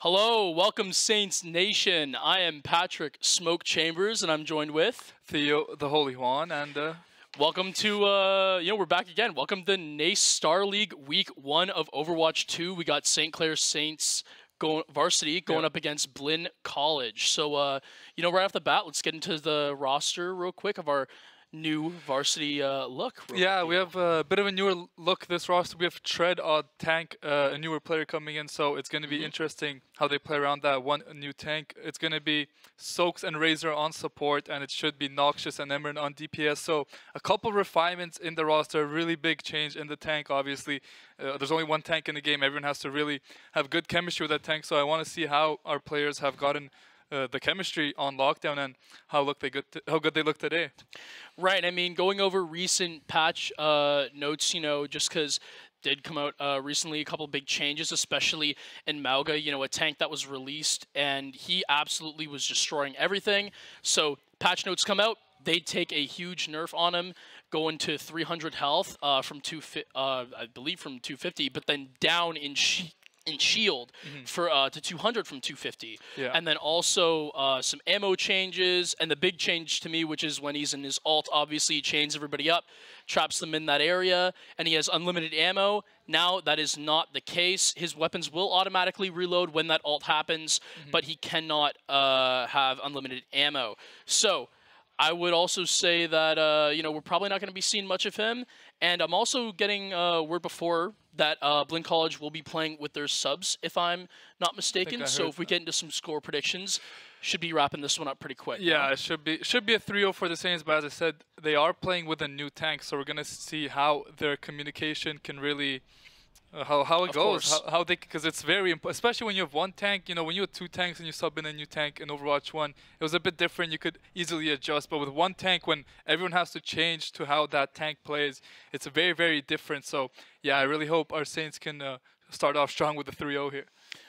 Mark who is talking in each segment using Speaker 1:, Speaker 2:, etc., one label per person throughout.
Speaker 1: Hello, welcome Saints Nation. I am Patrick Smoke Chambers, and I'm joined with
Speaker 2: Theo, the Holy Juan, and uh,
Speaker 1: welcome to uh, you know we're back again. Welcome to NACE Star League Week One of Overwatch Two. We got St. Clair Saints going varsity going
Speaker 2: Yeah.
Speaker 1: up against Blinn College. So uh, you know right off the bat, let's get into the roster real quick of our new varsity uh, look.
Speaker 2: yeah, we have a bit of a newer look this roster. We have Tread on tank, uh, a newer player coming in, so it's going to be interesting how they play around that one new tank. It's going to be Soaks and Razor on support, and it should be Noxious and Emerin on DPS. So a couple refinements in the roster, really big change in the tank. Obviously, uh, there's only one tank in the game. Everyone has to really have good chemistry with that tank. So I want to see how our players have gotten. Uh, the chemistry on lockdown and how look they good t- how good they look today.
Speaker 1: Right. I mean, going over recent patch uh, notes, you know, just because did come out uh, recently, a couple big changes, especially in Mauga, you know, a tank that was released and he absolutely was destroying everything. So patch notes come out, they take a huge nerf on him, going to 300 health uh, from two, uh, I believe from 250, but then down in shi in shield for uh, to 200 from 250
Speaker 2: Yeah.
Speaker 1: and then also uh, some ammo changes and the big change to me which is when he's in his alt obviously he chains everybody up traps them in that area and he has unlimited ammo. Now that is not the case. His weapons will automatically reload when that alt happens but he cannot uh, have unlimited ammo. So I would also say that uh, you know we're probably not going to be seeing much of him, and I'm also getting uh, word before that uh, Blinn College will be playing with their subs, if I'm not mistaken.
Speaker 2: I
Speaker 1: So if we
Speaker 2: that.
Speaker 1: get into some score predictions, should be wrapping this one up pretty quick.
Speaker 2: Yeah, it should be should be a 3-0 for the Saints, but as I said, they are playing with a new tank, so we're gonna see how their communication can really. Uh, how, how it
Speaker 1: Of
Speaker 2: goes, how, how they because it's very important, especially when you have one tank. You know, when you have two tanks and you sub in a new tank in Overwatch One, it was a bit different. You could easily adjust, but with one tank, when everyone has to change to how that tank plays, it's very very different. So yeah, I really hope our Saints can uh, start off strong with the 3-0 here.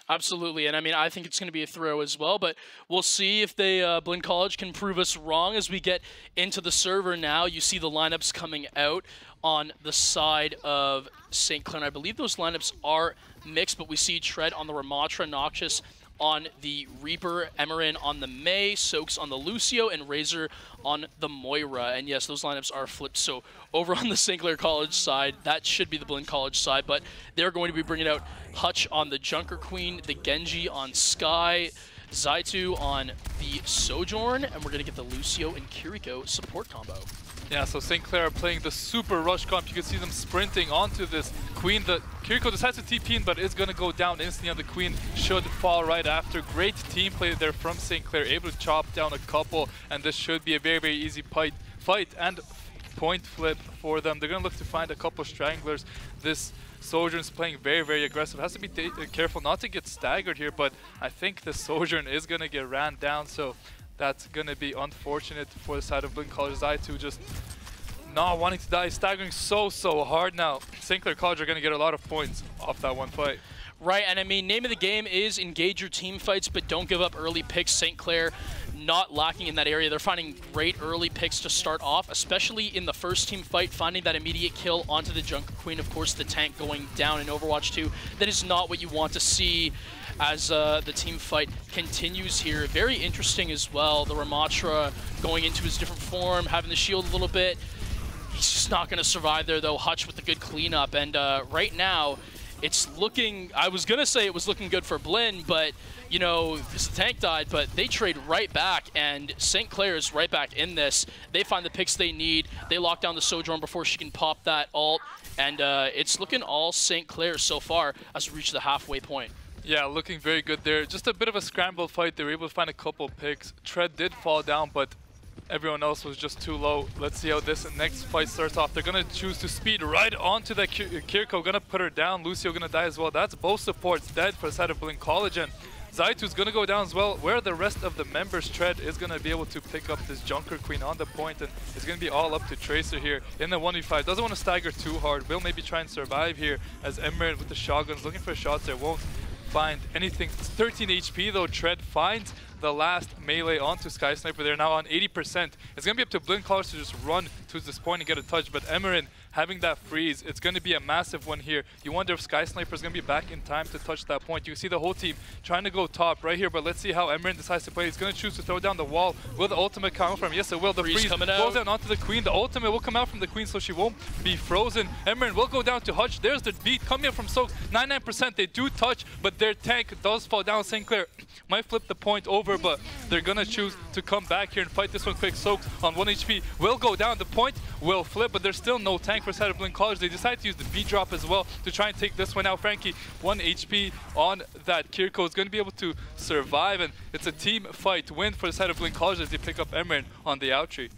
Speaker 1: Absolutely, and I mean I think it's going to be a throw as well, but we'll see if they uh, Blinn College can prove us wrong as we get into the server now. You see the lineups coming out on the side of St. Clair. And I believe those lineups are mixed, but we see Tread on the Ramattra, Noxious on the Reaper, Emerin on the Mei, Soaks on the Lucio, and Razor on the Moira. And yes, those lineups are flipped. So over on the St. Clair College side, that should be the Blinn College side, but they're going to be bringing out Hutch on the Junker Queen, the Genji on Sky, Zaitu on the Sojourn, and we're going to get the Lucio and Kiriko support combo.
Speaker 2: Yeah, so St. Clair are playing the super rush comp. You can see them sprinting onto this Queen. The Kiriko decides to TP in, but is going to go down instantly, and the Queen should fall right after. Great team play there from St. Clair, able to chop down a couple, and this should be a very, very easy fight, fight and point flip for them. They're going to look to find a couple stranglers. This Sojourn is playing very, very aggressive. Has to be careful not to get staggered here, but I think the Sojourn is going to get ran down, so that's to be unfortunate for the side of Blinn College. Zaitu just not wanting to die, staggering so, so hard now. St. Clair College are to get a lot of points off that one fight.
Speaker 1: Right, and I mean, name of the game is engage your team fights, but don't give up early picks. St. Clair not lacking in that area. They're finding great early picks to start off, especially in the first team fight, finding that immediate kill onto the Junker Queen. Of course, the tank going down in Overwatch 2. That is not what you want to see as uh, the team fight continues here. Very interesting as well. The Ramattra going into his different form, having the shield a little bit. He's just not going to survive there, though. Hutch with the good cleanup. And uh, right now, it's looking... I was going to say it was looking good for Blinn, but, you know, because the tank died, but they trade right back, and St. Clair is right back in this. They find the picks they need. They lock down the Sojourn before she can pop that ult. And uh, it's looking all St. Clair so far as we reach the halfway point.
Speaker 2: Yeah, looking very good there. Just a bit of a scramble fight. They were able to find a couple picks. Tread did fall down, but everyone else was just too low. Let's see how this next fight starts off. They're going to choose to speed right onto that Ki- Kiriko. Going to put her down. Lucio going to die as well. That's both supports dead for the side of Blinn College. Zaitu's going to go down as well. Where the rest of the members tread is going to be able to pick up this Junker Queen on the point, and it's going to be all up to Tracer here in the 1v5. Doesn't want to stagger too hard. Will maybe try and survive here as Emerald with the shotguns looking for shots there. Won't find anything. 13 HP though. Tread finds the last melee onto Sky Sniper. They're now on 80%. It's going to be up to College to just run to this point and get a touch, but Emerin having that freeze, it's going to be a massive one here. You wonder if Sky Sniper is going to be back in time to touch that point. You see the whole team trying to go top right here, but let's see how Emran decides to play. He's going to choose to throw down the wall. Will the ultimate come from? Yes, it will. The
Speaker 1: freeze,
Speaker 2: freeze
Speaker 1: coming
Speaker 2: goes
Speaker 1: out.
Speaker 2: down onto the Queen. The ultimate will come out from the Queen, so she won't be frozen. Emran will go down to Hutch. There's the beat coming from Soaks. 99%. They do touch, but their tank does fall down. St. Clair might flip the point over, but they're going to choose to come back here and fight this one quick. Soaks on 1 HP will go down. The point will flip, but there's still no tank for side of Blinn College. They decide to use the B-drop as well to try and take this one out. Frankie, 1 HP on that Kiriko is going to be able to survive, and it's a team fight win for the side of Blinn College as they pick up Emran on the out tree.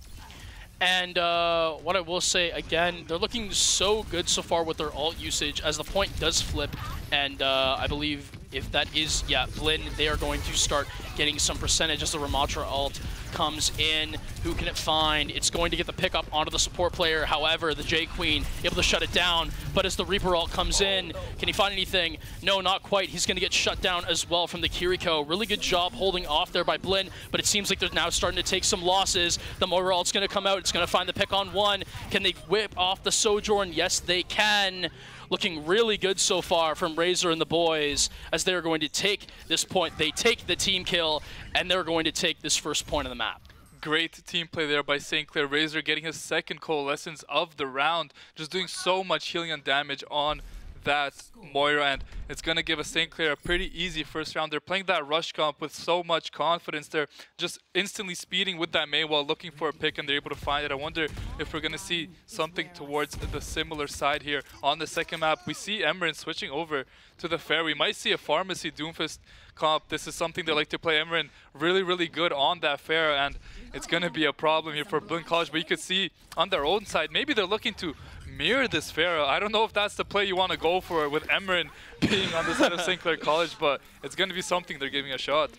Speaker 1: And uh, what I will say again, they're looking so good so far with their alt usage as the point does flip. And uh, I believe if that is, yeah, Blinn, they are going to start getting some percentage as the Ramattra alt comes in. Who can it find? It's going to get the pickup onto the support player. However, the J Queen able to shut it down. But as the Reaper alt comes in, can he find anything? No, not quite. He's going to get shut down as well from the Kiriko. Really good job holding off there by Blinn, but it seems like they're now starting to take some losses. The Moira alt's going to come out. It's going to find the pick on one. Can they whip off the Sojourn? Yes, they can looking really good so far from Razor and the boys as they're going to take this point. They take the team kill, and they're going to take this first point of the map.
Speaker 2: Great team play there by St. Clair Razor, getting his second coalescence of the round, just doing so much healing and damage on that Moira, and it's going to give a St. Clair a pretty easy first round. They're playing that rush comp with so much confidence. They're just instantly speeding with that Mei while looking for a pick, and they're able to find it. I wonder if we're going to see something towards the similar side here. On the second map, we see Emran switching over to the Pharah. We might see a Pharmercy Doomfist comp. This is something they like to play. Emran really, really good on that Pharah, and it's going to be a problem here for Blinn College. But you could see on their own side, maybe they're looking to mirror this Pharah. I don't know if that's the play you want to go for with Emran being on the side of St. Clair College, but it's going to be something they're giving a shot.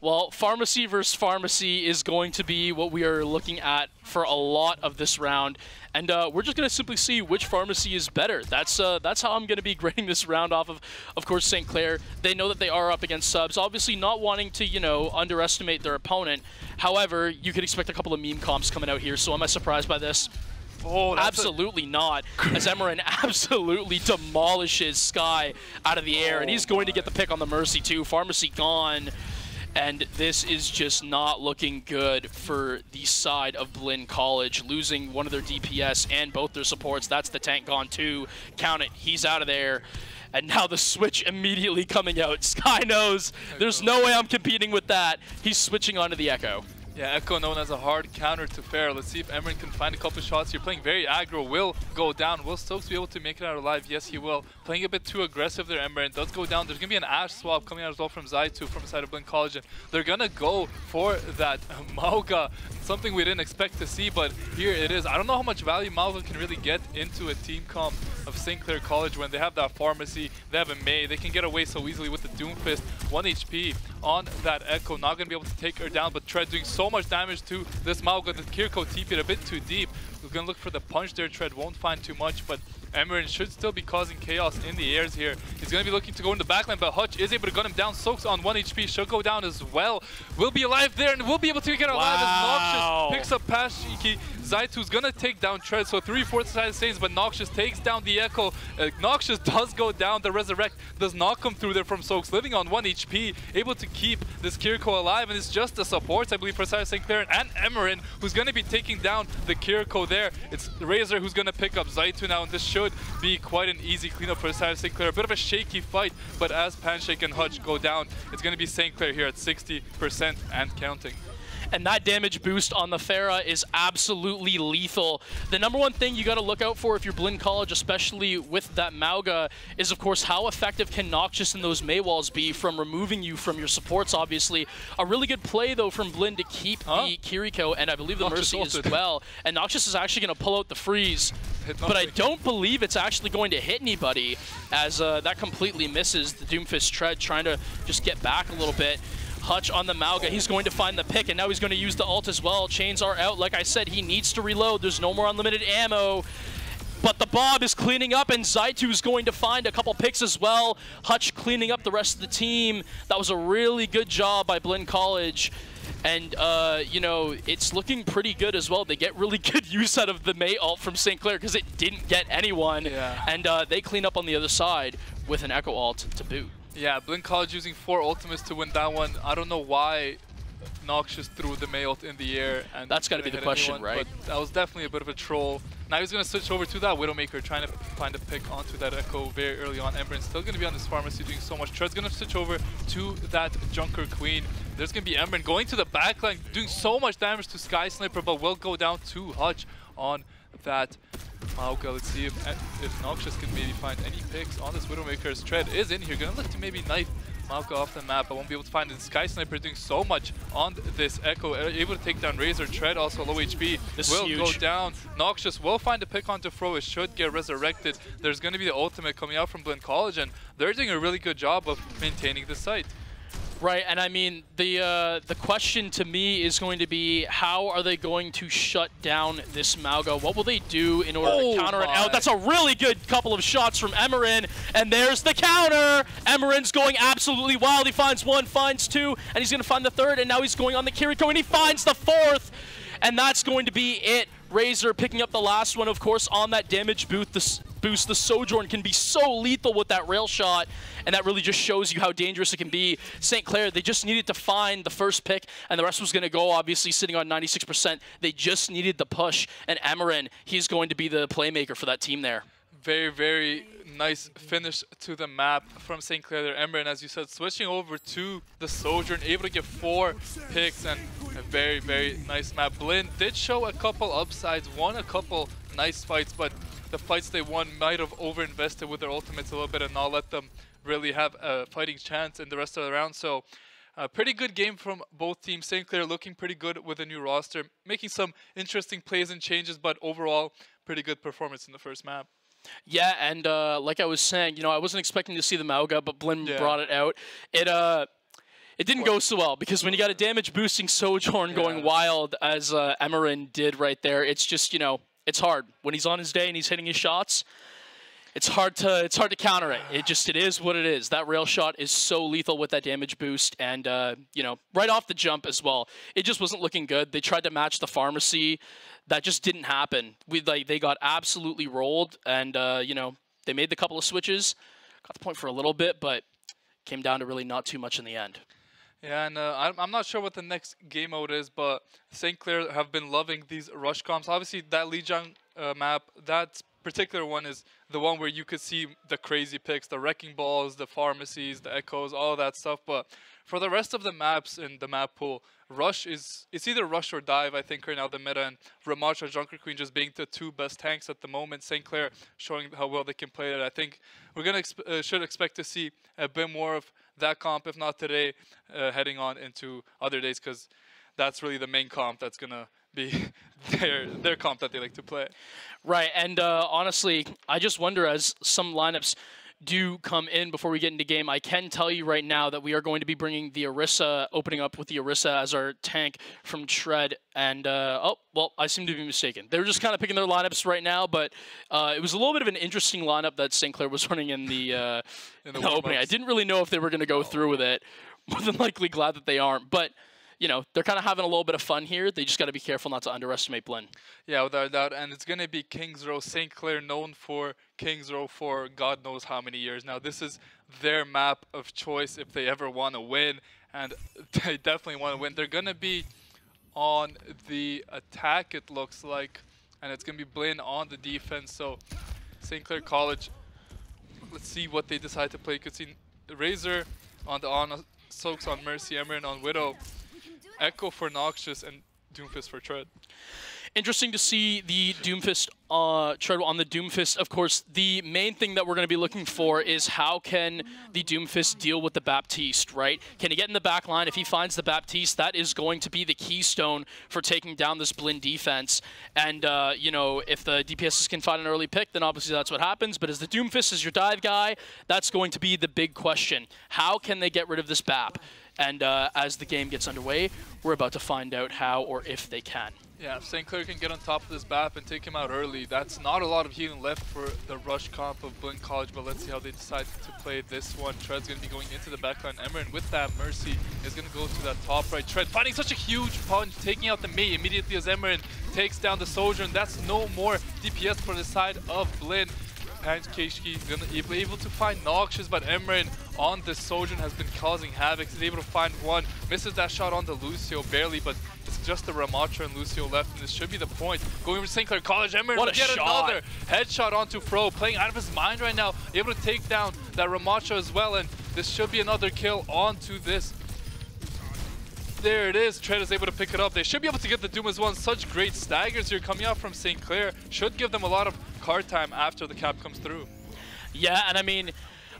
Speaker 1: Well, pharmercy versus pharmercy is going to be what we are looking at for a lot of this round. And uh, we're just going to simply see which pharmercy is better. That's uh, that's how I'm going to be grading this round off of, of course, St. Clair. They know that they are up against subs, obviously not wanting to, you know, underestimate their opponent. However, you could expect a couple of meme comps coming out here, so am I surprised by this?
Speaker 2: Oh,
Speaker 1: absolutely not. As Emran absolutely demolishes Sky out of the air, and he's going to get the pick on the Mercy too. Pharmercy gone. And this is just not looking good for the side of Blinn College, losing one of their DPS and both their supports. That's the tank gone too. Count it, he's out of there. And now the switch immediately coming out. Sky knows there's no way I'm competing with that. He's switching onto the Echo.
Speaker 2: Yeah, Echo known as a hard counter to Pharah. Let's see if Emran can find a couple shots. You're playing very aggro. Will go down. Will Stokes be able to make it out alive? Yes, he will. Playing a bit too aggressive there, Emran. Does go down. There's going to be an Ashe swap coming out as well from Zaitu from the side of Blinn College. And they're going to go for that Mauga. Something we didn't expect to see, but here it is. I don't know how much value Mauga can really get into a team comp of St. Clair College when they have that pharmercy, they have a Mei. they can get away so easily with the Doomfist. 1 HP on that Echo, not going to be able to take her down, but Tread doing so much damage to this Mauga. The Kiriko TP'd a bit too deep. We're to look for the punch there. Tread won't find too much, but Emran should still be causing chaos in the airs here. He's going to be looking to go in the backline, but Hutch is able to gun him down. Soaks on 1 HP, should go down as well. Will be alive there, and will be able to get alive
Speaker 1: wow.
Speaker 2: as Noxious picks up past Shiki. Zaitu's going to take down Tread, so 3-4 side stays, but Noxious takes down the Echo. Uh, Noxious does go down. The Resurrect does not come through there from Soaks, living on 1 HP, able to keep this Kiriko alive, and it's just the supports, I believe, for Side St. Clair and Emran, who's going to be taking down the Kiriko there. It's Razor who's going to pick up Zaitu now, and this should be quite an easy cleanup for Side St. Clair. A bit of a shaky fight, but as Panshake and Hutch go down, it's going to be St. Clair here at 60% and counting
Speaker 1: and that damage boost on the Pharah is absolutely lethal. The number one thing you got to look out for if you're Blinn College, especially with that Mauga, is of course how effective can Noxious and those Mei walls be from removing you from your supports, obviously. A really good play, though, from Blinn to keep huh? the Kiriko, and I believe the Noxious Mercy as well. And Noxious is actually going to pull out the freeze, but I don't believe it's actually going to hit anybody, as uh, that completely misses the Doomfist Tread trying to just get back a little bit. Hutch on the Mauga. He's going to find the pick, and now he's going to use the ult as well. Chains are out. Like I said, he needs to reload. There's no more unlimited ammo. But the Bob is cleaning up, and Zaitu is going to find a couple picks as well. Hutch cleaning up the rest of the team. That was a really good job by Blinn College. And, uh, you know, it's looking pretty good as well. They get really good use out of the Mei ult from St. Clair because it didn't get anyone.
Speaker 2: Yeah.
Speaker 1: And uh, they clean up on the other side with an Echo ult to boot.
Speaker 2: Yeah, Blinn College using four ultimates to win that one. I don't know why Noxious threw the Mei ult in the air. and
Speaker 1: That's gotta be the question,
Speaker 2: anyone,
Speaker 1: right?
Speaker 2: But that was definitely a bit of a troll. Now he's going to switch over to that Widowmaker, trying to find a pick onto that Echo very early on. Emran still going to be on this Pharmercy doing so much. Tread's going to switch over to that Junker Queen. There's going to be Emran going to the backline, doing so much damage to Sky Sniper, but will go down to Hutch on that Mauga. Let's see if, if Noxious can maybe find any picks on this Widowmaker's Tread is in here. Going to look to maybe knife Mauga off the map. I won't be able to find it. Sky Sniper doing so much on this Echo. Uh, able to take down Razor. Tread also low HP.
Speaker 1: This
Speaker 2: will go down. Noxious will find a pick onto Fro. It should get resurrected. There's going to be the ultimate coming out from Blinn College, and they're doing a really good job of maintaining the site.
Speaker 1: Right, and I mean the uh, the question to me is going to be how are they going to shut down this Mauga? What will they do in order
Speaker 2: Oh
Speaker 1: to counter it out? That's a really good couple of shots from Emerin, and there's the counter. Emerin's going absolutely wild. He finds one, finds two, and he's going to find the third, and now he's going on the Kiriko, and he finds the fourth, and that's going to be it. Razor picking up the last one, of course, on that damage boost. The, boost. the Sojourn can be so lethal with that rail shot, and that really just shows you how dangerous it can be. St. Clair, they just needed to find the first pick, and the rest was going to go, obviously, sitting on 96%. They just needed the push, and Amarin, he's going to be the playmaker for that team there.
Speaker 2: Very, very nice finish to the map from St. Clair there. Ember, and as you said, switching over to the Sojourn, able to get four picks and a very, very nice map. Blinn did show a couple upsides, won a couple nice fights, but the fights they won might have overinvested with their ultimates a little bit and not let them really have a fighting chance in the rest of the round. So a pretty good game from both teams. St. Clair looking pretty good with a new roster, making some interesting plays and changes, but overall, pretty good performance in the first map.
Speaker 1: Yeah, and uh, like I was saying, you know, I wasn't expecting to see the Mauga, but Blinn
Speaker 2: Yeah.
Speaker 1: brought it out. It uh, it didn't go so well because when you got a damage boosting Sojourn going
Speaker 2: Yeah.
Speaker 1: wild as uh, Emerin did right there, it's just you know, it's hard when he's on his day and he's hitting his shots. It's hard to it's hard to counter it. It just it is what it is. That rail shot is so lethal with that damage boost, and uh, you know right off the jump as well. It just wasn't looking good. They tried to match the pharmercy, that just didn't happen. We like they got absolutely rolled, and uh, you know they made the couple of switches, got the point for a little bit, but came down to really not too much in the end.
Speaker 2: Yeah, and uh, I'm, I'm not sure what the next game mode is, but St. Clair have been loving these rush comps. Obviously, that Lijiang uh, map, that particular one is the one where you could see the crazy picks, the wrecking balls, the pharmercies, the echoes, all that stuff. But for the rest of the maps in the map pool, rush is it's either rush or dive. I think right now the meta and Ramach Junker Queen just being the two best tanks at the moment. St. Clair showing how well they can play it. I think we're gonna exp- uh, should expect to see a bit more of that comp, if not today, uh, heading on into other days, because that's really the main comp that's gonna be their their comp that they like to play.
Speaker 1: Right, and uh, honestly, I just wonder as some lineups do come in before we get into game. I can tell you right now that we are going to be bringing the Orisa, opening up with the Orisa as our tank from Tread. And uh, oh, well, I seem to be mistaken. They're just kind of picking their lineups right now, but uh, it was a little bit of an interesting lineup that St. Clair was running in the, uh,
Speaker 2: In the
Speaker 1: in the opening. I didn't really know if they were going to go through with it. More than likely, glad that they aren't, but. You know, they're kind of having a little bit of fun here. They just got to be careful not to underestimate Blinn.
Speaker 2: Yeah, without a doubt. And it's going to be Kings Row. St. Clair known for Kings Row for God knows how many years now. This is their map of choice if they ever want to win. And they definitely want to win. They're going to be on the attack, it looks like. And it's going to be Blinn on the defense. So St. Clair College, let's see what they decide to play. You could see Razor on the on, uh, Soaks on Mercy, Emerin on Widow, Echo for Noxious, and Doomfist for Tread.
Speaker 1: Interesting to see the Doomfist uh, tread on the Doomfist. Of course, the main thing that we're going to be looking for is how can the Doomfist deal with the Baptiste, right? Can he get in the back line? If he finds the Baptiste, that is going to be the keystone for taking down this Blinn defense. And, uh, you know, if the DPSs can find an early pick, then obviously that's what happens. But as the Doomfist is your dive guy, that's going to be the big question. How can they get rid of this BAP? And uh, as the game gets underway, we're about to find out how or if they can.
Speaker 2: Yeah, if St. Clair can get on top of this BAP and take him out early, that's not a lot of healing left for the rush comp of Blinn College, but let's see how they decide to play this one. Tread's going to be going into the backline. Emeren with that Mercy is going to go to that top right. Tread finding such a huge punch, taking out the Mei immediately as Emeren takes down the Soldier, and that's no more DPS for the side of Blinn. Pankashki gonna be able to find Noxious, but Emeren on the Sojourn has been causing havoc. He's able to find one, misses that shot on the Lucio barely, but it's just the Ramattra and Lucio left, and this should be the point. Going over to St. Clair College, Emeren
Speaker 1: what
Speaker 2: get
Speaker 1: shot.
Speaker 2: another headshot onto Fro, playing out of his mind right now, able to take down that Ramattra as well, and this should be another kill onto this there it is. Tread is able to pick it up. They should be able to get the Doom as well. And such great staggers here coming out from St. Clair. Should give them a lot of card time after the cap comes through.
Speaker 1: Yeah, and I mean,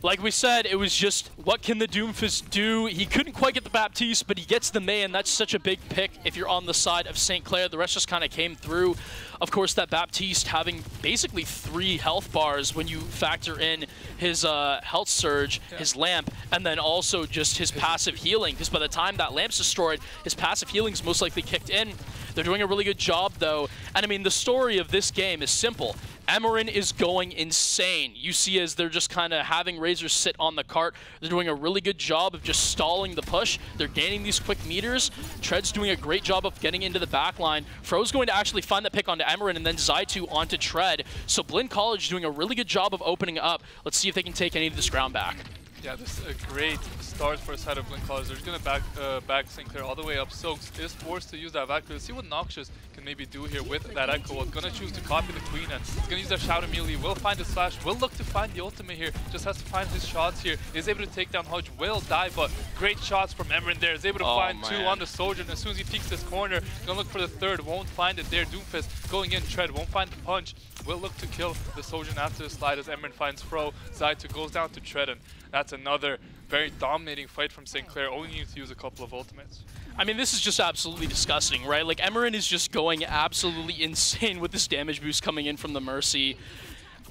Speaker 1: like we said, it was just what can the Doomfist do? He couldn't quite get the Baptiste, but he gets the Mei, and that's such a big pick if you're on the side of St. Clair. The rest just kind of came through. Of course, that Baptiste having basically three health bars when you factor in his uh, health surge, yeah. his lamp, and then also just his passive healing. Because by the time that lamp's destroyed, his passive healing's most likely kicked in. They're doing a really good job, though. And I mean, the story of this game is simple. Emeren is going insane. You see as they're just kind of having Razor sit on the cart. They're doing a really good job of just stalling the push. They're gaining these quick meters. Tread's doing a great job of getting into the back line. Fro's going to actually find the pick onto Emeren and then Zaitu onto Tread. So Blinn College doing a really good job of opening up. Let's see if they can take any of this ground back.
Speaker 2: Yeah, this is a great start for a side of Blinn College. They're going to back uh, back St. Clair all the way up. Soaks is forced to use that Valkyrie. Let's see what Noxious can maybe do here with that Echo. Going to choose to copy the Queen and he's going to use that Shout immediately. Will find the slash. Will look to find the ultimate here. Just has to find his shots here. Is able to take down Hutch. Will die, but great shots from Emeren there. Is able to oh, find man. two on the Soldier. And as soon as he peeks this corner, going to look for the third. Won't find it there. Doomfist going in. Tread won't find the punch. Will look to kill the Soldier after the slide as Emeren finds Fro. Zaitu goes down to Tread and that's another very dominating fight from St. Clair, only needs to use a couple of ultimates.
Speaker 1: I mean, this is just absolutely disgusting, right? Like, Emeren is just going absolutely insane with this damage boost coming in from the Mercy.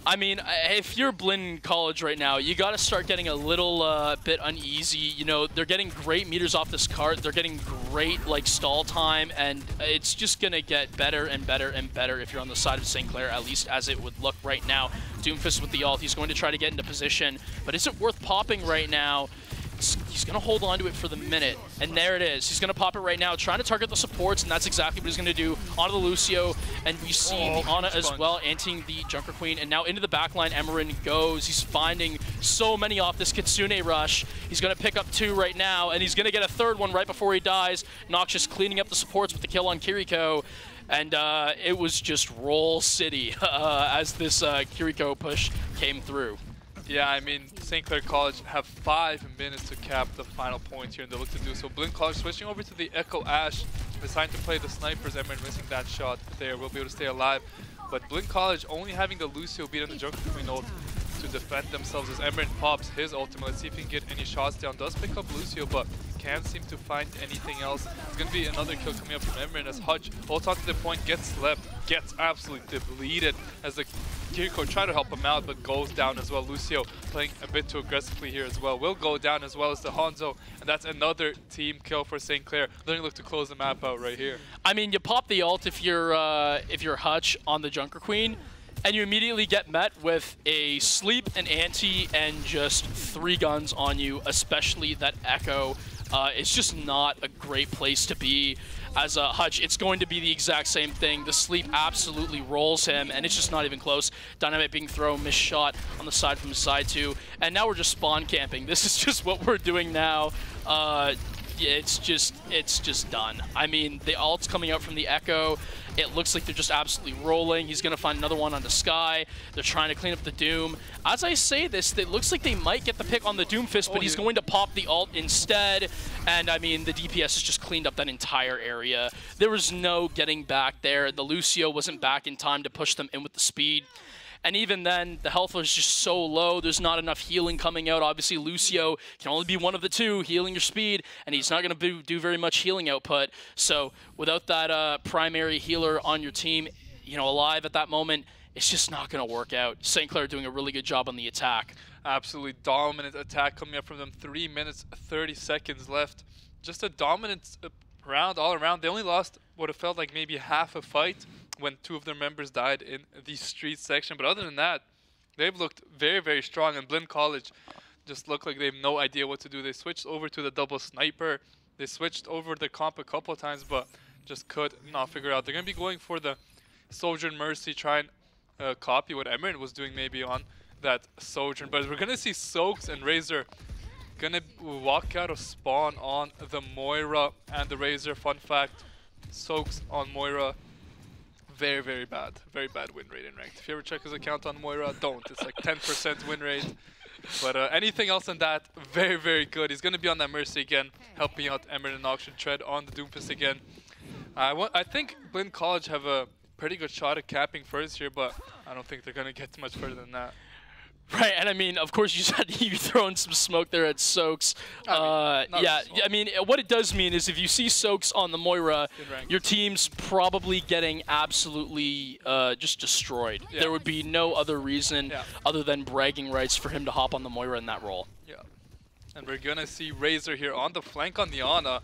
Speaker 1: I mean, if you're Blinn College right now, you got to start getting a little uh, bit uneasy. You know, they're getting great meters off this cart. They're getting great, like, stall time, and it's just going to get better and better and better if you're on the side of St. Clair, at least as it would look right now. Doomfist with the ult. He's going to try to get into position, but is it worth popping right now? He's going to hold on to it for the minute. And there it is. He's going to pop it right now, trying to target the supports, and that's exactly what he's going to do onto the Lucio. And we see oh, the Ana as well, anting the Junker Queen. And now into the backline, Emeren goes. He's finding so many off this Kitsune rush. He's going to pick up two right now, and he's going to get a third one right before he dies. Noxious cleaning up the supports with the kill on Kiriko. And uh, it was just roll city uh, as this uh, Kiriko push came through.
Speaker 2: Yeah, I mean, St. Clair College have five minutes to cap the final point here, and they look to do so. Blinn College switching over to the Echo Ashe, deciding to play the snipers. Emeren missing that shot there, will be able to stay alive. But Blinn College only having the Lucio beat on the Junker Queen ult to defend themselves as Emeren pops his ultimate. Let's see if he can get any shots down. Does pick up Lucio, but can't seem to find anything else. It's going to be another kill coming up from Emeren as Hutch ults onto the point, gets slept, gets absolutely deleted as the Kiriko try to help him out, but goes down as well. Lucio playing a bit too aggressively here as well. Will go down as well as the Hanzo, and that's another team kill for St. Clair. They're look to close the map out right here.
Speaker 1: I mean, you pop the ult if you're uh, if you're Hutch on the Junker Queen, and you immediately get met with a sleep, an anti, and just three guns on you, especially that Echo. Uh, it's just not a great place to be as a Hutch, it's going to be the exact same thing. The sleep absolutely rolls him, and it's just not even close. Dynamite being thrown, missed shot on the side from side two, and now we're just spawn camping. This is just what we're doing now. Uh, it's just it's just done. I mean, the alt's coming out from the Echo. It looks like they're just absolutely rolling. He's going to find another one on the Sky. They're trying to clean up the Doom. As I say this, it looks like they might get the pick on the Doomfist, but oh, he's going to pop the alt instead. And, I mean, the DPS has just cleaned up that entire area. There was no getting back there. The Lucio wasn't back in time to push them in with the speed. And even then, the health was just so low. There's not enough healing coming out. Obviously, Lucio can only be one of the two, healing your speed, and he's not going to do very much healing output. So without that uh, primary healer on your team, you know, alive at that moment, it's just not going to work out. St. Clair doing a really good job on the attack.
Speaker 2: Absolutely dominant attack coming up from them. Three minutes, 30 seconds left. Just a dominant uh, round all around. They only lost what it felt like maybe half a fight when two of their members died in the street section. But other than that, they've looked very, very strong. And Blinn College just looked like they have no idea what to do. They switched over to the double sniper. They switched over the comp a couple of times, but just could not figure out. They're going to be going for the Sojourn Mercy, try and uh, copy what Emerald was doing maybe on that Sojourn. But we're going to see Soaks and Razor to walk out of spawn on the Moira and the Razor. Fun fact, Soaks on Moira, very, very bad. Very bad win rate in ranked. If you ever check his account on Moira, don't. It's like 10% win rate. But uh, anything else than that, very, very good. He's going to be on that Mercy again, helping out Emerald and Auction Tread on the Doomfist again. I, I think Blinn College have a pretty good shot at capping first here, but I don't think they're going to get much further than that.
Speaker 1: Right, and I mean, of course, you said you throwing some smoke there at Soaks. I mean, uh, yeah, I mean, what it does mean is if you see Soaks on the Moira, your team's probably getting absolutely uh, just destroyed. Yeah. There would be no other reason yeah. other than bragging rights for him to hop on the Moira in that role.
Speaker 2: Yeah, and we're gonna see Razor here on the flank on the Ana.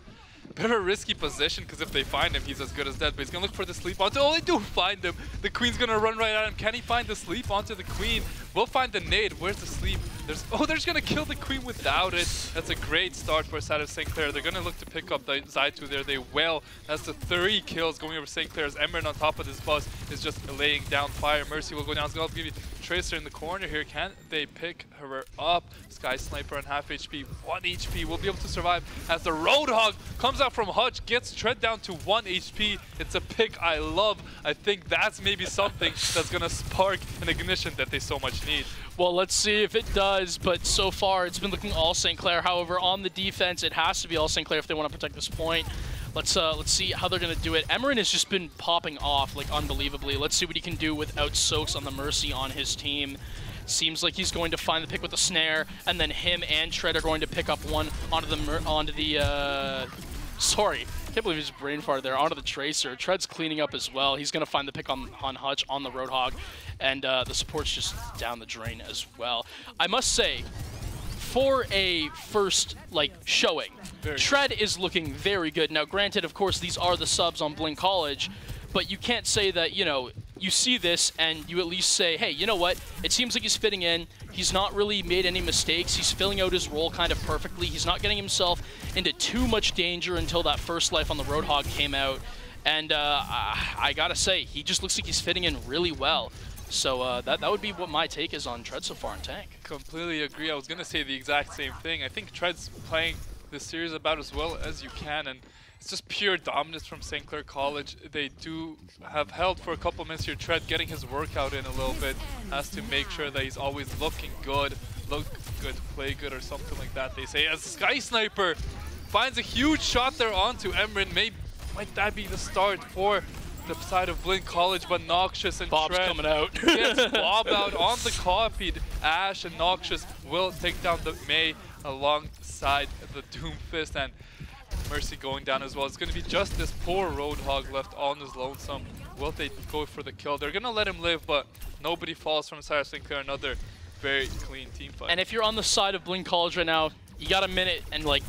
Speaker 2: Bit of a risky position because if they find him, he's as good as dead. But he's gonna look for the sleep onto. Oh, they do find him. The queen's gonna run right at him. Can he find the sleep onto the queen? We'll find the nade. Where's the sleep? There's oh, they're just gonna kill the queen without it. That's a great start for side of St. Clair. They're gonna look to pick up the Zaitu there. They will. That's the three kills going over St. Clair's. Emerald on top of this bus is just laying down fire. Mercy will go down. I'll give you Tracer in the corner here. Can they pick her up? Sky Sniper on half HP, one HP. Will be able to survive as the Roadhog comes out from Hutch, gets Tread down to one HP. It's a pick I love. I think that's maybe something that's gonna spark an ignition that they so much need.
Speaker 1: Well, let's see if it does, but so far it's been looking all St. Clair. However, on the defense, it has to be all St. Clair if they want to protect this point. Let's uh, let's see how they're gonna do it. Emerin has just been popping off like unbelievably. Let's see what he can do without Soaks on the Mercy on his team. Seems like he's going to find the pick with the snare, and then him and Tread are going to pick up one onto the onto the. Uh, sorry, can't believe he's brain fart there onto the Tracer. Tread's cleaning up as well. He's going to find the pick on, on Hutch on the Roadhog, and uh, the support's just down the drain as well. I must say, for a first like showing, very Tread good. is looking very good. Now, granted, of course, these are the subs on Blinn College, but you can't say that, you know, you see this and you at least say, hey, you know what? It seems like he's fitting in. He's not really made any mistakes. He's filling out his role kind of perfectly. He's not getting himself into too much danger until that first life on the Roadhog came out. And uh, I gotta say, he just looks like he's fitting in really well. So uh, that, that would be what my take is on Tread so far in Tank.
Speaker 2: Completely agree. I was going to say the exact same thing. I think Tread's playing this series about as well as you can. And it's just pure dominance from St. Clair College. They do have held for a couple minutes here. Tread getting his workout in a little bit. Has to make sure that he's always looking good, look good, play good or something like that. They say as Sky Sniper finds a huge shot there onto Emrin. Maybe might that be the start for the side of Blinn College, but Noxious and
Speaker 1: Bob's
Speaker 2: Tread
Speaker 1: coming out.
Speaker 2: gets Bob out on the copied. Ashe and Noxious will take down the Mei alongside the Doomfist and Mercy going down as well. It's going to be just this poor Roadhog left on his lonesome. Will they go for the kill? They're going to let him live, but nobody falls from Cyrus Sinclair. Another very clean team fight.
Speaker 1: And if you're on the side of Blinn College right now, you got a minute and like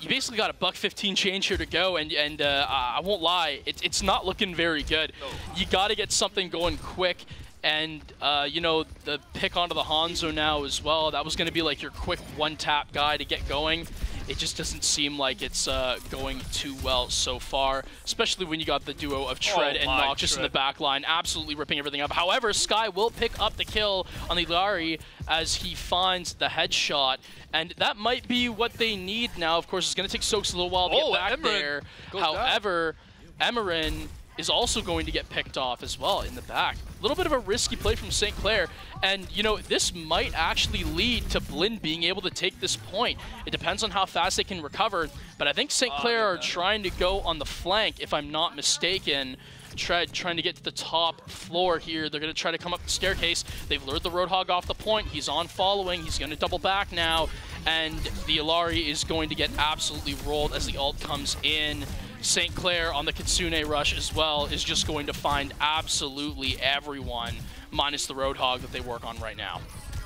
Speaker 1: you basically got a buck 15 change here to go, and and uh, I won't lie, it, it's not looking very good. No. You got to get something going quick, and uh, you know the pick onto the Hanzo now as well. That was going to be like your quick one-tap guy to get going it just doesn't seem like it's uh, going too well so far, especially when you got the duo of Tread oh and Noxious in the back line, absolutely ripping everything up. However, Sky will pick up the kill on the Illari as he finds the headshot, and that might be what they need now. Of course, it's going to take Soaks a little while to oh, get back Emerin there. However, Emerin is also going to get picked off as well in the back. A little bit of a risky play from St. Clair, and you know, this might actually lead to Blinn being able to take this point. It depends on how fast they can recover, but I think St. Ah, Clair are trying to go on the flank, if I'm not mistaken, Tread trying to get to the top floor here. They're going to try to come up the staircase. They've lured the Roadhog off the point. He's on following. He's going to double back now. And the Illari is going to get absolutely rolled as the alt comes in. St. Clair on the Kitsune rush as well is just going to find absolutely everyone, minus the Roadhog that they work on right now.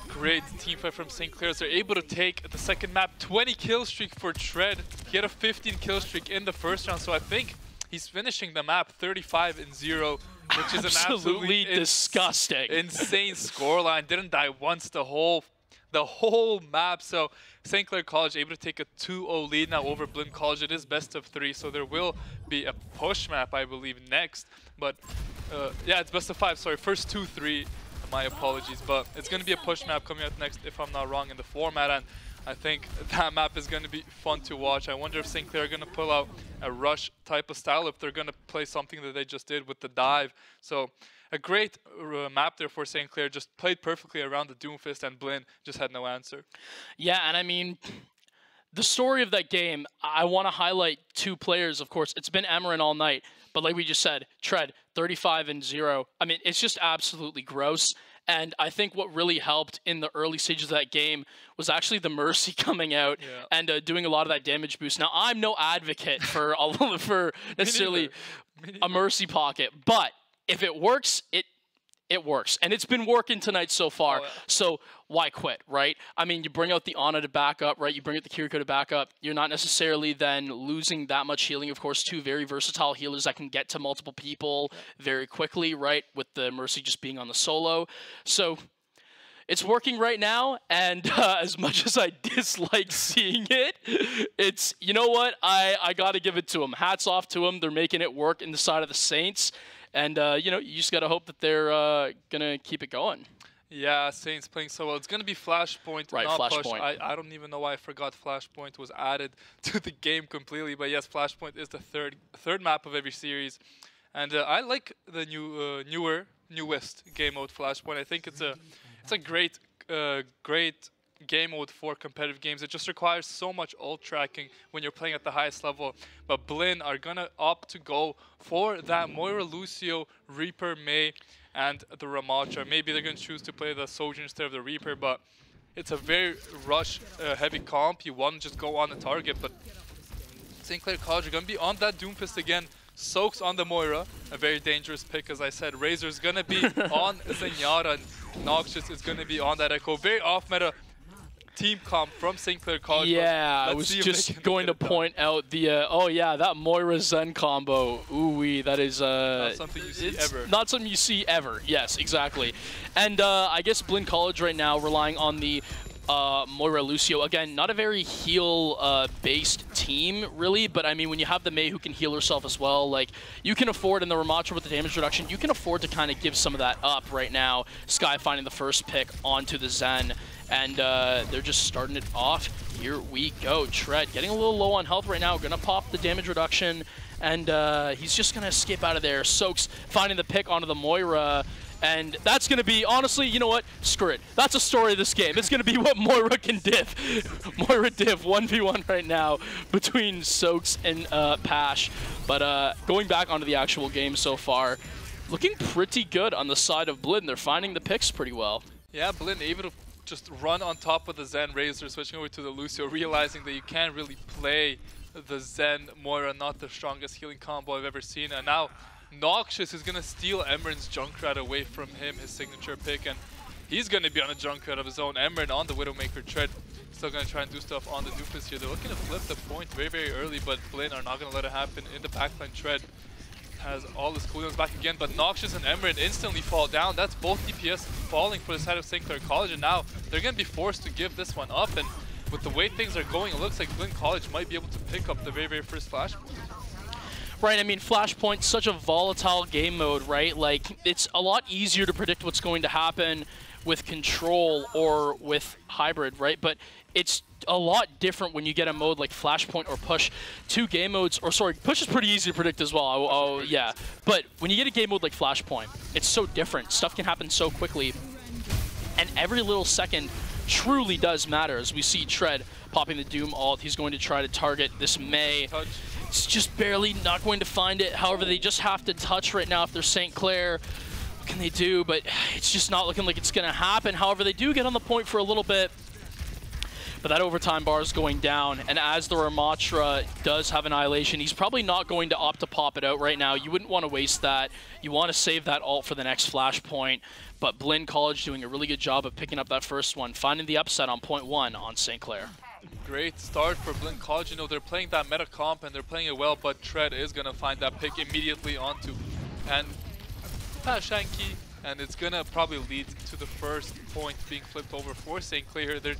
Speaker 2: Great team fight from St. Clair's. They're able to take the second map, 20 kill streak for Tread. He had a 15 kill streak in the first round, so I think he's finishing the map 35 and 0, which is
Speaker 1: absolutely
Speaker 2: an absolutely
Speaker 1: disgusting,
Speaker 2: insane scoreline. Didn't die once the whole the whole map. So St. Clair College able to take a 2-0 lead now over Blinn College. It is best of three, so there will be a push map, I believe, next. But uh, yeah, it's best of five. Sorry, first two, three. My apologies, but it's going to be a push map coming up next, if I'm not wrong, in the format. And I think that map is going to be fun to watch. I wonder if St. Clair are going to pull out a rush type of style, if they're going to play something that they just did with the dive. So a great uh, map there for St. Clair, just played perfectly around the Doomfist, and Blinn just had no answer.
Speaker 1: Yeah, and I mean, the story of that game, I want to highlight two players, of course. It's been Emeren all night, but like we just said, Tread, 35 and 0. I mean, it's just absolutely gross. And I think what really helped in the early stages of that game was actually the Mercy coming out
Speaker 2: yeah.
Speaker 1: and uh, doing a lot of that damage boost. Now, I'm no advocate for for necessarily a Mercy pocket, but if it works, it it works. And it's been working tonight so far. Oh, yeah. So why quit, right? I mean, you bring out the Ana to back up, right? You bring out the Kiriko to back up. You're not necessarily then losing that much healing. Of course, two very versatile healers that can get to multiple people very quickly, right? With the Mercy just being on the solo. So it's working right now, and uh, as much as I dislike seeing it, it's you know what I I got to give it to them. Hats off to them. They're making it work in the side of the Saints, and uh, you know you just got to hope that they're uh, gonna keep it going.
Speaker 2: Yeah, Saints playing so well. It's going to be Flashpoint,
Speaker 1: right,
Speaker 2: not
Speaker 1: Flashpoint.
Speaker 2: Push. I, I don't even know why I forgot Flashpoint was added to the game completely. But yes, Flashpoint is the third third map of every series. And uh, I like the new uh, newer, newest game mode Flashpoint. I think it's a it's a great uh, great game mode for competitive games. It just requires so much ult tracking when you're playing at the highest level. But Blinn are gonna opt to go for that Moira Lucio, Reaper Mei, and the Ramattra. Maybe they're gonna choose to play the Soldier instead of the Reaper, but it's a very rush uh, heavy comp. You want to just go on the target, but St. Clair College are gonna be on that Doomfist again. Soaks on the Moira, a very dangerous pick as I said. Razor's gonna be on Zenyatta and Noxious is gonna be on that Echo. Very off meta team comp from St. Clair College.
Speaker 1: Yeah, I was just going to point out the, uh, oh yeah, that Moira Zen combo. Ooh wee, that is uh,
Speaker 2: not something you see ever.
Speaker 1: Not something you see ever. Yes, exactly. And uh, I guess Blinn College right now relying on the uh, Moira Lucio. Again, not a very heal-based uh, team, really, but I mean, when you have the Mei who can heal herself as well, like, you can afford, in the Ramattra with the damage reduction, you can afford to kind of give some of that up right now. Sky finding the first pick onto the Zen, and uh, they're just starting it off. Here we go. Tread getting a little low on health right now. Gonna pop the damage reduction, and uh, he's just gonna skip out of there. Soaks finding the pick onto the Moira. And that's going to be, honestly, you know what? Screw it. That's a story of this game. It's going to be what Moira can div. Moira div 1v1 right now between Soaks and uh, Pash. But uh, going back onto the actual game so far, looking pretty good on the side of Blinn. They're finding the picks pretty well.
Speaker 2: Yeah, Blinn able to just run on top of the Zen Razor, switching over to the Lucio, realizing that you can't really play the Zen Moira, not the strongest healing combo I've ever seen. And now Noxious is going to steal Emeren's Junkrat away from him, his signature pick, and he's going to be on a Junkrat of his own. Emeren on the Widowmaker tread, still going to try and do stuff on the Doofus here. They're looking to flip the point very, very early, but Blinn are not going to let it happen in the backline tread. Has all his cooldowns back again, but Noxious and Emeren instantly fall down. That's both DPS falling for the side of St. Clair College, and now they're going to be forced to give this one up. And with the way things are going, it looks like Blinn College might be able to pick up the very, very first flash.
Speaker 1: Right, I mean, Flashpoint's such a volatile game mode, right? Like, it's a lot easier to predict what's going to happen with Control or with Hybrid, right? But it's a lot different when you get a mode like Flashpoint or Push. Two game modes, or sorry, Push is pretty easy to predict as well. Oh, yeah. But when you get a game mode like Flashpoint, it's so different. Stuff can happen so quickly. And every little second truly does matter. As we see Tread popping the Doom ult, he's going to try to target this Mei.
Speaker 2: Touch.
Speaker 1: It's just barely not going to find it. However, they just have to touch right now if they're St. Clair. What can they do? But it's just not looking like it's going to happen. However, they do get on the point for a little bit. But that overtime bar is going down, and as the Ramattra does have Annihilation, he's probably not going to opt to pop it out right now. You wouldn't want to waste that. You want to save that alt for the next flashpoint. But Blinn College doing a really good job of picking up that first one, finding the upset on point one on St. Clair.
Speaker 2: Great start for Blinn College. You know, they're playing that meta comp and they're playing it well, but Tread is going to find that pick immediately onto and Pashanki, and it's going to probably lead to the first point being flipped over for St. Clair. They're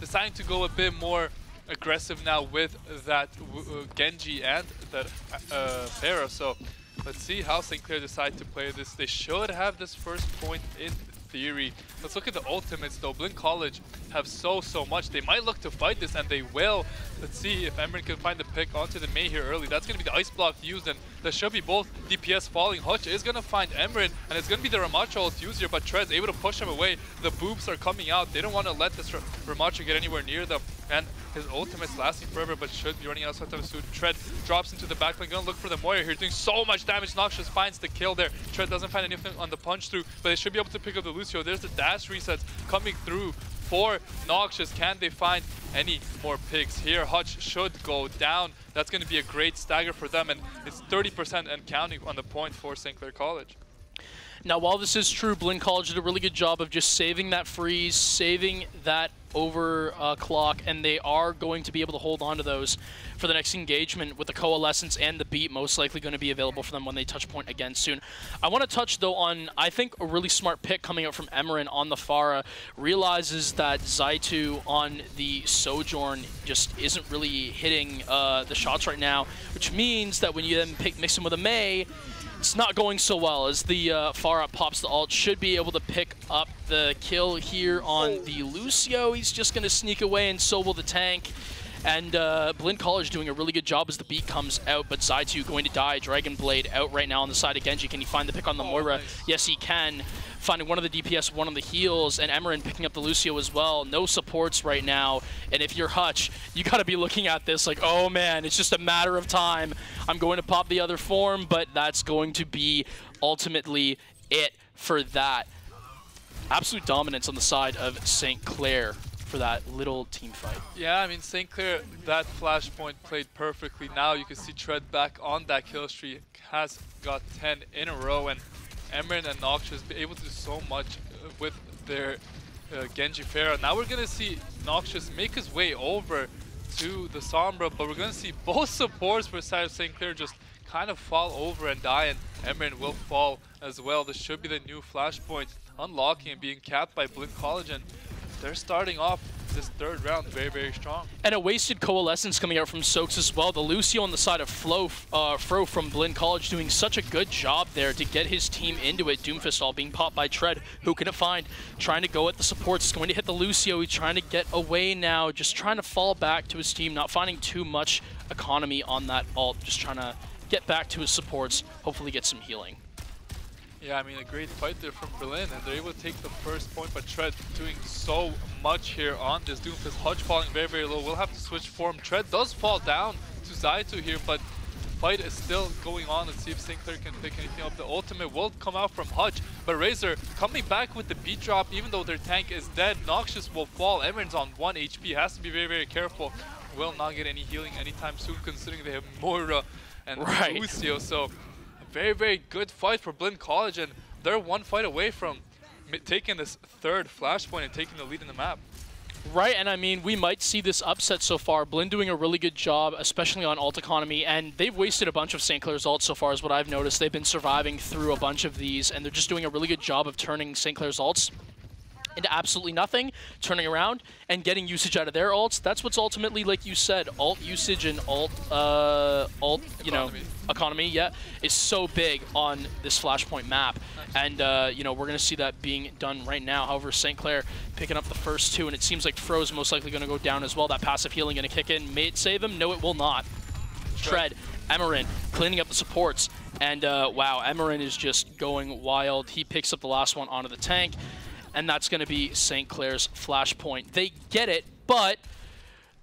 Speaker 2: deciding to go a bit more aggressive now with that uh, Genji and that uh, Pharah. So let's see how St. Clair decide to play this. They should have this first point in theory. Let's look at the ultimates though. Blinn College have so, so much. They might look to fight this and they will. Let's see if Emeren can find the pick onto the Mei here early. That's going to be the ice block used and there should be both DPS falling. Hutch is going to find Emeren and it's going to be the Ramattra ult used here, but Trez able to push him away. The boobs are coming out. They don't want to let this Ramattra get anywhere near them. And his ultimate's lasting forever, but should be running out of soon. Tread drops into the backline. Gonna look for the Moira here, doing so much damage. Noxious finds the kill there. Tread doesn't find anything on the punch through, but they should be able to pick up the Lucio. There's the dash resets coming through for Noxious. Can they find any more picks here? Hutch should go down. That's going to be a great stagger for them, and it's 30% and counting on the point for St. Clair College.
Speaker 1: Now, while this is true, Blinn College did a really good job of just saving that freeze, saving that over uh, clock, and they are going to be able to hold on to those for the next engagement with the Coalescence and the Beat most likely going to be available for them when they touch point again soon. I want to touch, though, on, I think, a really smart pick coming out from Emeren on the Pharah. Realizes that Zaitu on the Sojourn just isn't really hitting uh, the shots right now, which means that when you then pick, mix him with a Mei, it's not going so well as the uh, Pharah pops the alt. Should be able to pick up the kill here on the Lucio. He's just going to sneak away and so will the tank. And uh, Blinn College doing a really good job as the beat comes out, but Zaitu going to die. Dragon Blade out right now on the side of Genji. Can he find the pick on the oh, Moira? Nice. Yes, he can finding one of the DPS, one on the heels, and Emeren picking up the Lucio as well. No supports right now, and if you're Hutch, you got to be looking at this like, oh man, it's just a matter of time. I'm going to pop the other form, but that's going to be ultimately it for that. Absolute dominance on the side of St. Clair for that little team fight.
Speaker 2: Yeah, I mean, St. Clair, that flashpoint played perfectly. Now you can see Tread back on that kill streak, has got 10 in a row, and Emeren and Noxious be able to do so much uh, with their uh, Genji Pharah. Now we're to see Noxious make his way over to the Sombra, but we're to see both supports for side of St. Clair just kind of fall over and die, and Emeren will fall as well. This should be the new Flashpoint unlocking and being capped by Blinn College, and they're starting off this third round very, very strong.
Speaker 1: And a wasted coalescence coming out from Soaks as well. The Lucio on the side of Flo, uh, Fro from Blinn College doing such a good job there to get his team into it. Doomfist all being popped by Tread. Who can it find? Trying to go at the supports. Going to hit the Lucio. He's trying to get away now. Just trying to fall back to his team. Not finding too much economy on that alt. Just trying to get back to his supports. Hopefully get some healing.
Speaker 2: Yeah, I mean, a great fight there from Blinn, and they're able to take the first point, but Tread doing so much here on this Doomfist. Hutch falling very, very low. We'll have to switch form. Tread does fall down to Zaitu here, but fight is still going on. Let's see if St. Clair can pick anything up. The ultimate will come out from Hutch, but Razor coming back with the beat drop, even though their tank is dead. Noxious will fall. Emeren's on 1 HP. Has to be very, very careful. Will not get any healing anytime soon, considering they have Moira and right. Lucio. So very, very good fight for Blinn College, and they're one fight away from taking this third flashpoint and taking the lead in the map.
Speaker 1: Right, and I mean, we might see this upset so far. Blinn doing a really good job, especially on ult economy, and they've wasted a bunch of St. Clair's ults so far is what I've noticed. They've been surviving through a bunch of these, and they're just doing a really good job of turning St. Clair's ults into absolutely nothing, turning around and getting usage out of their ults. That's what's ultimately, like you said, alt usage and alt, uh, alt, you economy. know, economy, yeah, is so big on this Flashpoint map. Nice. And, uh, you know, we're going to see that being done right now. However, St. Clair picking up the first two, and it seems like Fro's most likely going to go down as well. That passive healing going to kick in. May it save him? No, it will not. Tread, Emeren, cleaning up the supports. And, uh, wow, Emeren is just going wild. He picks up the last one onto the tank and that's going to be St. Clair's flashpoint. They get it, but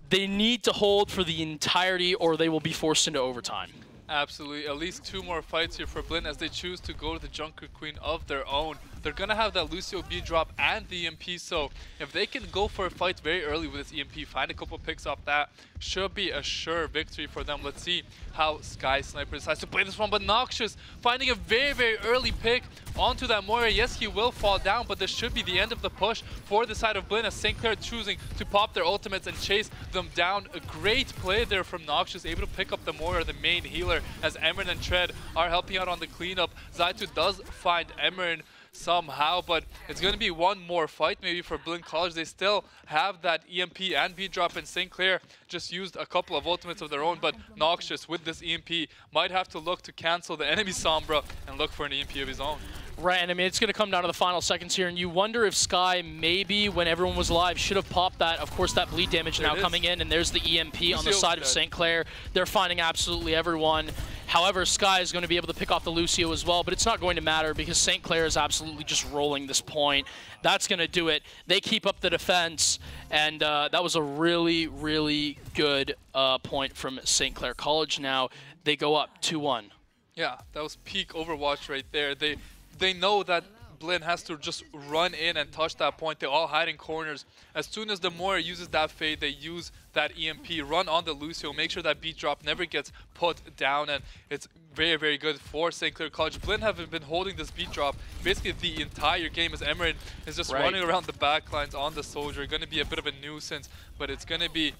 Speaker 1: they need to hold for the entirety or they will be forced into overtime.
Speaker 2: Absolutely. At least two more fights here for Blinn as they choose to go to the Junker Queen of their own. They're to have that Lucio B drop and the EMP. So if they can go for a fight very early with this EMP, find a couple picks off that, should be a sure victory for them. Let's see how Sky Sniper decides to play this one. But Noxious finding a very, very early pick onto that Moira. Yes, he will fall down, but this should be the end of the push for the side of Blinn as St. Clair choosing to pop their ultimates and chase them down. A great play there from Noxious, able to pick up the Moira, the main healer, as Emeren and Tread are helping out on the cleanup. Zaitu does find Emeren somehow, but it's going to be one more fight maybe for Blinn College. They still have that EMP and B drop, and St. Clair just used a couple of ultimates of their own, but Noxious with this EMP might have to look to cancel the enemy Sombra and look for an EMP of his own.
Speaker 1: Right, and I mean, it's going to come down to the final seconds here, and you wonder if Sky maybe, when everyone was alive, should have popped that. Of course, that bleed damage there now coming in, and there's the EMP on the side of St. Clair. They're finding absolutely everyone. However, Sky is going to be able to pick off the Lucio as well, but it's not going to matter because St. Clair is absolutely just rolling this point. That's going to do it. They keep up the defense, and uh, that was a really, really good uh, point from St. Clair College now. They go up 2-1.
Speaker 2: Yeah, that was peak Overwatch right there. They they know that Blinn has to just run in and touch that point. They all hide in corners. As soon as the Moira uses that fade, they use that EMP, run on the Lucio, make sure that beat drop never gets put down, and it's very, very good for St. Clair College. Blinn have been holding this beat drop basically the entire game as Emeren is just right. running around the back lines on the Soldier. Going to be a bit of a nuisance, but it's going to be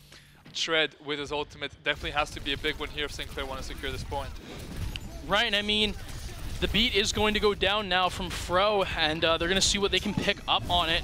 Speaker 2: Tread with his ultimate. Definitely has to be a big one here if St. Clair want to secure this point.
Speaker 1: Right, I mean, the beat is going to go down now from Fro, and uh, they're going to see what they can pick up on it.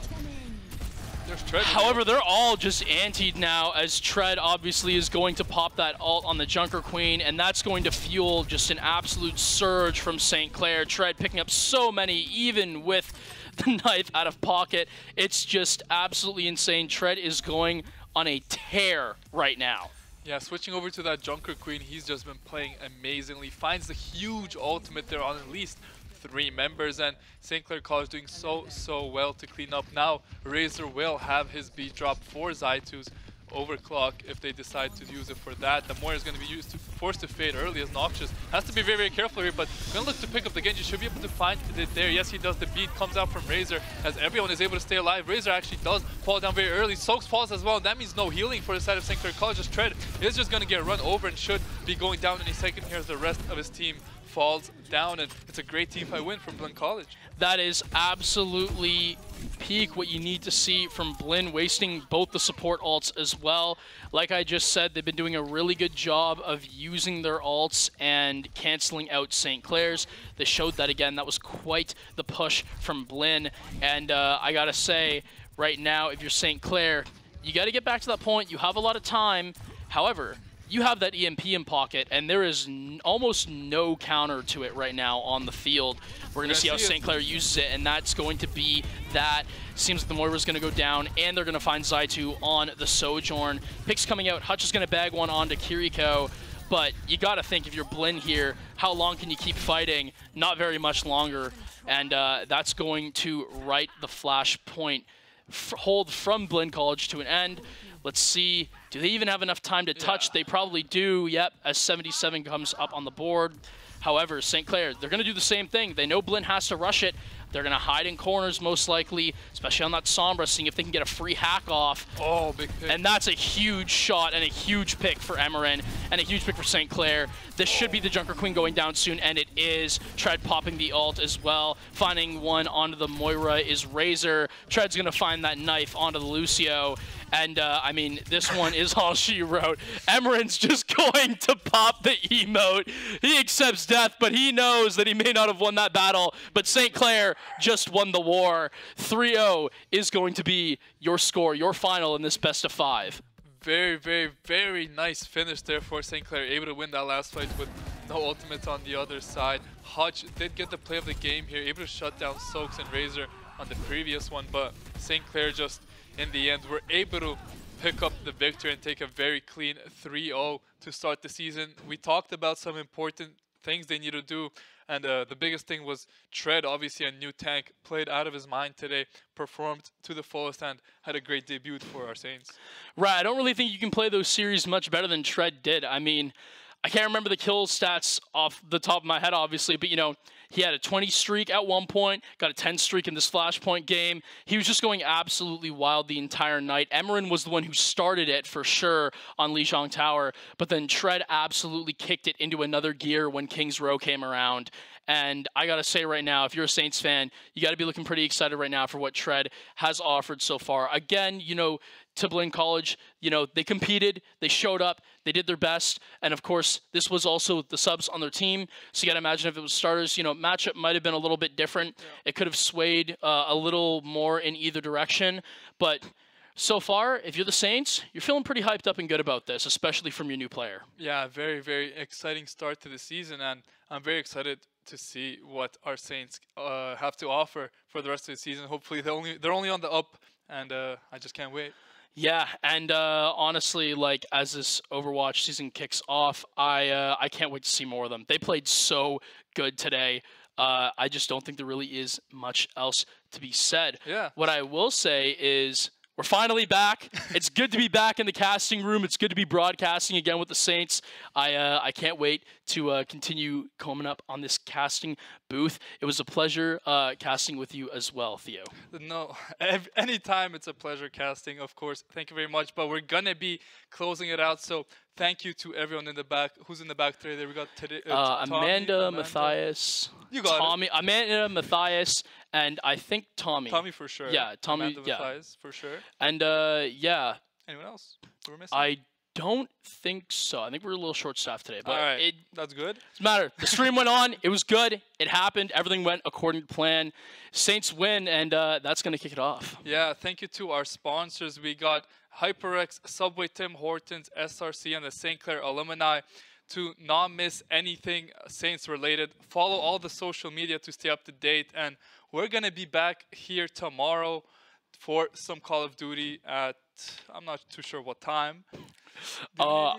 Speaker 1: However, they're all just antied now as Tread obviously is going to pop that alt on the Junker Queen, and that's going to fuel just an absolute surge from St. Clair. Tread picking up so many, even with the knife out of pocket. It's just absolutely insane. Tread is going on a tear right now.
Speaker 2: Yeah, switching over to that Junker Queen, he's just been playing amazingly. Finds the huge ultimate there on at least three members, and St. Clair College doing so, so well to clean up. Now, Razor will have his beat drop for Zaitu's overclock if they decide to use it for that. The Moira is going to be used to forced to fade early as Noxious. Has to be very, very careful here, but going to look to pick up the Genji. Should be able to find it there. Yes, he does. The beat comes out from Razor as everyone is able to stay alive. Razor actually does fall down very early. Soaks falls as well. That means no healing for the side of St. Clair College's Tread is just going to get run over and should be going down any second here as the rest of his team falls down, and it's a great team fight win from Blinn College.
Speaker 1: That is absolutely peak what you need to see from Blinn, wasting both the support alts as well. Like I just said, they've been doing a really good job of using their alts and canceling out St. Clair's. They showed that again. That was quite the push from Blinn. And uh, I gotta say, right now, if you're St. Clair, you gotta get back to that point. You have a lot of time. However, you have that EMP in pocket, and there is almost no counter to it right now on the field. We're going to see how St. Clair uses it, and that's going to be that. Seems like the Moira's going to go down, and they're going to find Zaitu on the Sojourn. Picks coming out. Hutch is going to bag one onto Kiriko, but you got to think if you're Blinn here, how long can you keep fighting? Not very much longer, and uh, that's going to right the flash point hold from Blinn College to an end. Let's see, do they even have enough time to touch? Yeah. They probably do, yep, as 77 comes up on the board. However, St. Clair, they're going to do the same thing. They know Blinn has to rush it. They're going to hide in corners most likely, especially on that Sombra, seeing if they can get a free hack off.
Speaker 2: Oh, big pick.
Speaker 1: And that's a huge shot and a huge pick for Emeren and a huge pick for St. Clair. This should be the Junker Queen going down soon, and it is. Tread popping the ult as well. Finding one onto the Moira is Razor. Tread's going to find that knife onto the Lucio. And, uh, I mean, this one is all she wrote. Emeren's just going to pop the emote. He accepts death, but he knows that he may not have won that battle. But St. Clair just won the war. 3-0 is going to be your score, your final in this best of five.
Speaker 2: Very, very, very nice finish there for St. Clair. Able to win that last fight with no ultimates on the other side. Hutch did get the play of the game here, able to shut down Soaks and Razor on the previous one, but St. Clair just in the end we were able to pick up the victory and take a very clean 3-0 to start the season. We talked about some important things they need to do, and uh, the biggest thing was Tread, obviously a new tank, played out of his mind today, performed to the fullest, and had a great debut for our Saints.
Speaker 1: Right, I don't really think you can play those series much better than Tread did. I mean, I can't remember the kill stats off the top of my head, obviously, but you know, He had a 20 streak at one point, got a 10 streak in this Flashpoint game. He was just going absolutely wild the entire night. Emeren was the one who started it for sure on Lijiang Tower, but then Tread absolutely kicked it into another gear when King's Row came around. And I got to say right now, if you're a Saints fan, you got to be looking pretty excited right now for what Tread has offered so far. Again, you know, Blinn College, you know, they competed, they showed up, they did their best, and of course, this was also the subs on their team. So you got to imagine if it was starters, you know, matchup might have been a little bit different. Yeah. It could have swayed uh, a little more in either direction, but so far, if you're the Saints, you're feeling pretty hyped up and good about this, especially from your new player.
Speaker 2: Yeah, very, very exciting start to the season, and I'm very excited to see what our Saints uh, have to offer for the rest of the season. Hopefully, they're only they're only on the up, and uh, I just can't wait.
Speaker 1: Yeah, and uh, honestly, like as this Overwatch season kicks off, I uh, I can't wait to see more of them. They played so good today. Uh, I just don't think there really is much else to be said.
Speaker 2: Yeah.
Speaker 1: What I will say is we're finally back. it's good to be back in the casting room. It's good to be broadcasting again with the Saints. I uh, I can't wait to uh, continue coming up on this casting booth. It was a pleasure uh, casting with you as well, Theo.
Speaker 2: No, anytime it's a pleasure casting, of course. Thank you very much. But we're gonna be closing it out. So thank you to everyone in the back. Who's in the back today? There we got today,
Speaker 1: uh, uh Tommy, Amanda, Amanda, Matthias.
Speaker 2: You got
Speaker 1: Tommy,
Speaker 2: it.
Speaker 1: Amanda, Matthias, and I think Tommy.
Speaker 2: Tommy for sure.
Speaker 1: Yeah, Tommy.
Speaker 2: Amanda,
Speaker 1: yeah,
Speaker 2: Matthias for sure.
Speaker 1: And uh, yeah.
Speaker 2: Anyone else? We're missing.
Speaker 1: I don't think so. I think we're a little short staffed today, but
Speaker 2: All right.
Speaker 1: it
Speaker 2: that's good.
Speaker 1: Doesn't matter. The stream went on. It was good. It happened. Everything went according to plan. Saints win, and uh, that's going to kick it off.
Speaker 2: Yeah, thank you to our sponsors. We got HyperX, Subway Tim Hortons, SRC, and the St. Clair alumni. To not miss anything Saints related, follow all the social media to stay up to date. And we're going to be back here tomorrow for some Call of Duty at, I'm not too sure what time.
Speaker 1: Uh,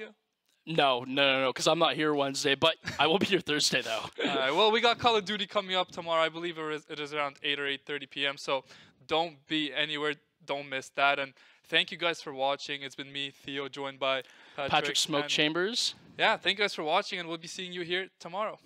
Speaker 1: no, no, no, no, because I'm not here Wednesday, but I will be here Thursday though.
Speaker 2: Right. Well, we got Call of Duty coming up tomorrow. I believe it is, it is around 8 or 8:30 p.m. So don't be anywhere. Don't miss that. And thank you guys for watching. It's been me, Theo, joined by
Speaker 1: Patrick, Patrick Smoke Chambers.
Speaker 2: Yeah, thank you guys for watching, and we'll be seeing you here tomorrow.